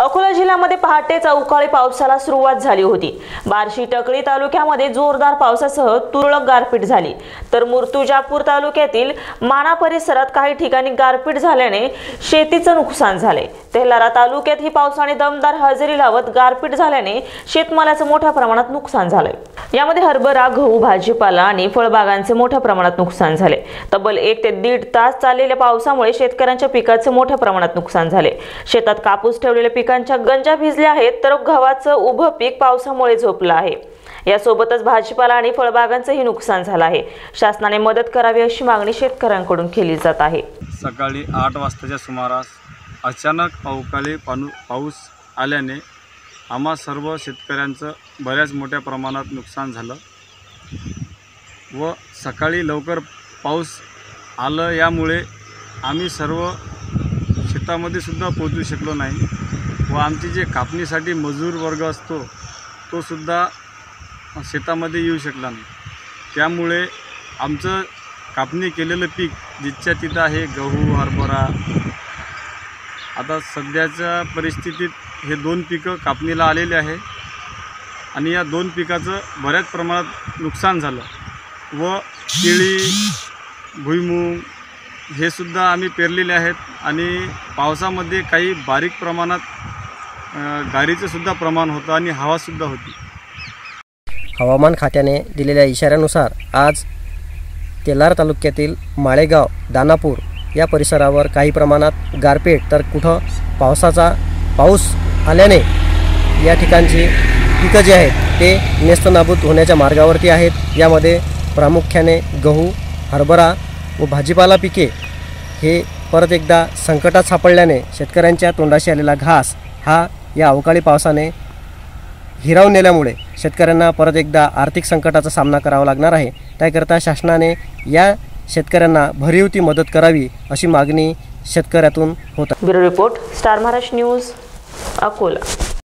अकोला जिल्ह्यामध्ये पहाटेच अवकाळी पावसाला सुरुवात झाली होती. बार्शी टकळी तालुक्यामध्ये जोरदार पावसासह तुरळक गारपीट झाली. तर मूर्तिजापूर तालुक्यातील माना परिसरात काही ठिकाणी गारपीट झाल्याने शेतीचं नुकसान झाले. तेलारा तालुक्यात ही पावसाने दमदार हजेरी लावत गारपीट झाल्याने शेतमालाचं मोठ्या प्रमाणात नुकसान झालंय यामध्ये हरभरा गहू भाजीपाला आणि फळबागांचे मोठ्या प्रमाणात नुकसान झाले. तब्बल एक ते दीड तास चाललेल्या पावसामुळे शेतकऱ्यांच्या पिकाचे मोठ्या प्रमाणात नुकसान झाले. शेतात कापूस ठेवलेल्या पिकांच्या गंजा भिजल्या आहेत तर गव्हाचं उभं पीक पावसामुळे झोपलं आहे. यासोबतच भाजीपाला आणि फळबागांचंही नुकसान झालं आहे. शासनाने मदत करावी अशी मागणी शेतकऱ्यांकडून केली जात आहे. सकाळी आठ वाजताच्या सुमारास अचानक अवकाळी पाणू पाऊस आल्याने आम्हा सर्व शेतकऱ्यांचं बऱ्याच मोठ्या प्रमाणात नुकसान झालं व सकाळी लवकर पाऊस आलं यामुळे आम्ही सर्व शेतामध्ये सुद्धा पोचू शकलो नाही. व आमची जे कापणीसाठी मजूर वर्ग असतो तो सुद्धा शेतामध्ये येऊ शकला नाही. त्यामुळे आमचं कापणी केलेलं पीक जिथच्या तिथं आहे गहू हरभरा आता सध्याच्या परिस्थितीत हे दोन पिकं कापणीला आलेले आहे. आणि या दोन पिकाचं बऱ्याच प्रमाणात नुकसान झालं. व केळी भुईमूग हे सुद्धा आम्ही पेरलेले आहेत. आणि पावसामध्ये काही बारीक प्रमाणात गारीचं सुद्धा प्रमाण होतं आणि हवासुद्धा होती. हवामान खात्याने दिलेल्या इशाऱ्यानुसार आज तेलार तालुक्यातील माळेगाव दानापूर या परिसरावर काही प्रमाणात गारपीट. तर कुठं पावसाचा पाऊस आल्याने या ठिकाणची पिकं जी आहेत ते नेस्तनाबूत होण्याच्या मार्गावरती आहेत. यामध्ये प्रामुख्याने गहू हरभरा व भाजीपाला पिके हे परत एकदा संकटात सापडल्याने शेतकऱ्यांच्या तोंडाशी आलेला घास हा या अवकाळी पावसाने हिरावून नेल्यामुळे शेतकऱ्यांना परत एकदा आर्थिक संकटाचा सामना करावा लागणार आहे. त्याकरता शासनाने या शेतकऱ्यांना भरीव ती मदत करावी अशी मागणी शेतकऱ्यातून होत bureau report star Maharashtra news Akola.